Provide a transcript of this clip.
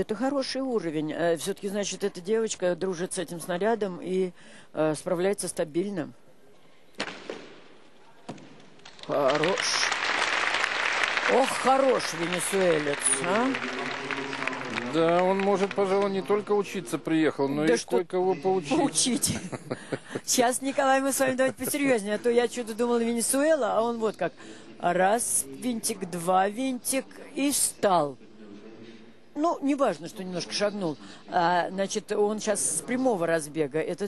Это хороший уровень. Все-таки, значит, эта девочка дружит с этим снарядом и э, справляется стабильно. Хорош. Ох, хорош венесуэлец, а? Да, он может, пожалуй, не только учиться приехал, но Да и что- кое-кого поучить. Поучить. Сейчас, Николай, мы с вами давайте посерьезнее, а то я что-то думала Венесуэла, а он вот как. Раз винтик, два винтик и встал. Ну, неважно, что немножко шагнул. А, значит, он сейчас с прямого разбега. Этот